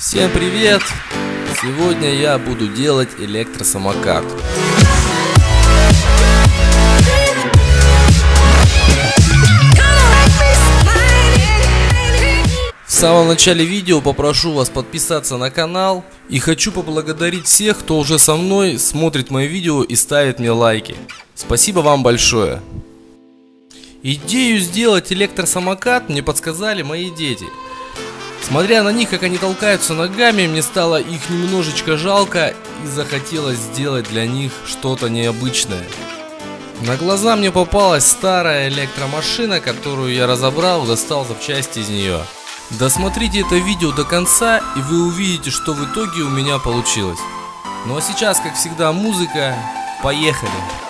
Всем привет! Сегодня я буду делать электросамокат. В самом начале видео попрошу вас подписаться на канал и хочу поблагодарить всех, кто уже со мной смотрит мои видео и ставит мне лайки. Спасибо вам большое. Идею сделать электросамокат мне подсказали мои дети. Смотря на них, как они толкаются ногами, мне стало их немножечко жалко и захотелось сделать для них что-то необычное. На глаза мне попалась старая электромашина, которую я разобрал и достал запчасти из нее. Досмотрите это видео до конца и вы увидите, что в итоге у меня получилось. Ну а сейчас, как всегда, музыка. Поехали!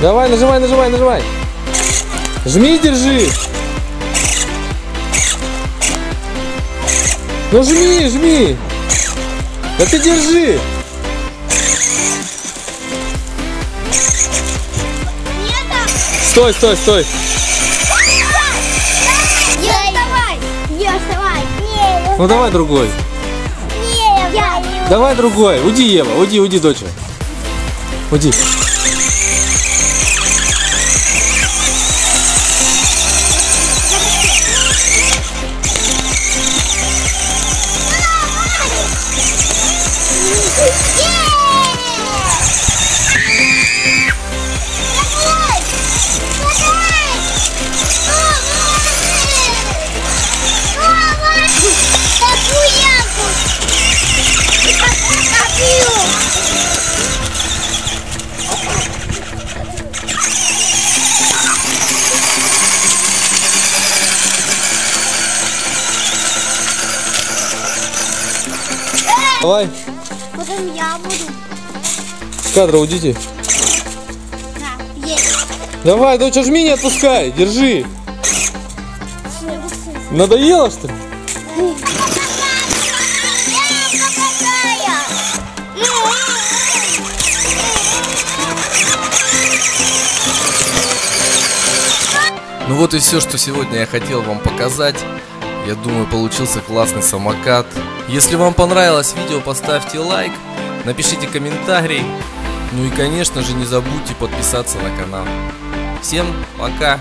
Давай, нажимай, нажимай, нажимай. Жми, держи. Ну жми, жми. Да ты держи. Стой, стой, стой. Не вставай! Не вставай! Не, Ну давай другой. не, я Давай другой. Уйди, Ева. Уйди, уйди, доча. Уйди. Давай. Потом я буду. С кадра уйдите. Да, есть. Давай, доча, жми, не отпускай. Держи. Надоело, что ли? Ну вот и все, что сегодня я хотел вам показать. Я думаю, получился классный самокат. Если вам понравилось видео, поставьте лайк, напишите комментарий. Ну и, конечно же, не забудьте подписаться на канал. Всем пока!